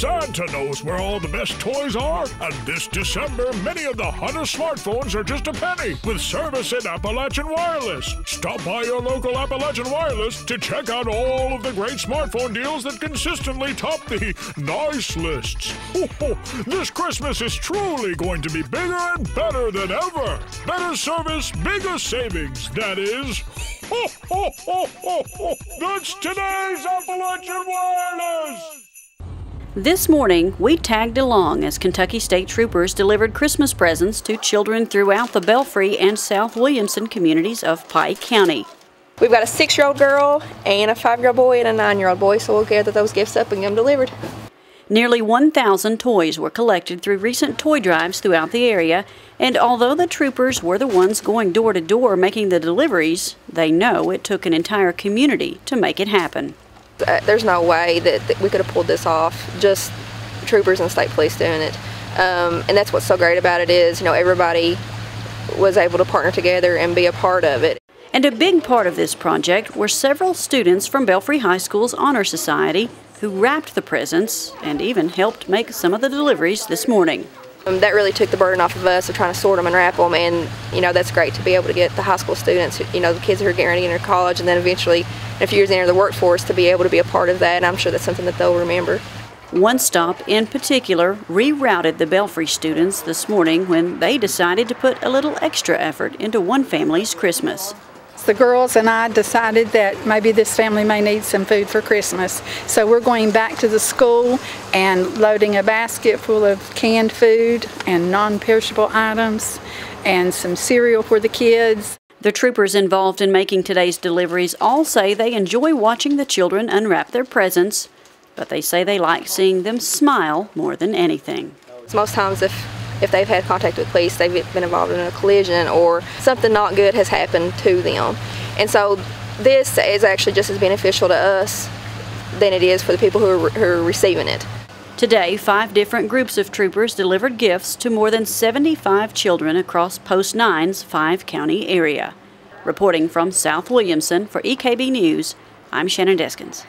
Santa knows where all the best toys are, and this December, many of the hottest smartphones are just a penny with service at Appalachian Wireless. Stop by your local Appalachian Wireless to check out all of the great smartphone deals that consistently top the nice lists. this Christmas is truly going to be bigger and better than ever. Better service, bigger savings, that is. That's today's Appalachian Wireless! This morning, we tagged along as Kentucky State Troopers delivered Christmas presents to children throughout the Belfry and South Williamson communities of Pike County. We've got a six year old girl and a five year old boy and a nine year old boy, so we'll gather those gifts up and get them delivered. Nearly 1,000 toys were collected through recent toy drives throughout the area, and although the troopers were the ones going door to door making the deliveries, they know it took an entire community to make it happen. Uh, there's no way that, that, we could have pulled this off. Just troopers and state police doing it, um, and that's what's so great about it is you know everybody was able to partner together and be a part of it. And a big part of this project were several students from Belfry High School's Honor Society who wrapped the presents and even helped make some of the deliveries this morning. Um, that really took the burden off of us of trying to sort them and wrap them, and you know that's great to be able to get the high school students, you know, the kids who are getting ready to enter college, and then eventually, in a few years, enter the workforce to be able to be a part of that. And I'm sure that's something that they'll remember. One Stop in particular rerouted the Belfry students this morning when they decided to put a little extra effort into one family's Christmas. The girls and I decided that maybe this family may need some food for Christmas. So we're going back to the school and loading a basket full of canned food and non-perishable items and some cereal for the kids. The troopers involved in making today's deliveries all say they enjoy watching the children unwrap their presents, but they say they like seeing them smile more than anything. Most times if if they've had contact with police, they've been involved in a collision or something not good has happened to them. And so this is actually just as beneficial to us than it is for the people who are, who are receiving it. Today, five different groups of troopers delivered gifts to more than 75 children across Post 9's five county area. Reporting from South Williamson for EKB News, I'm Shannon Deskins.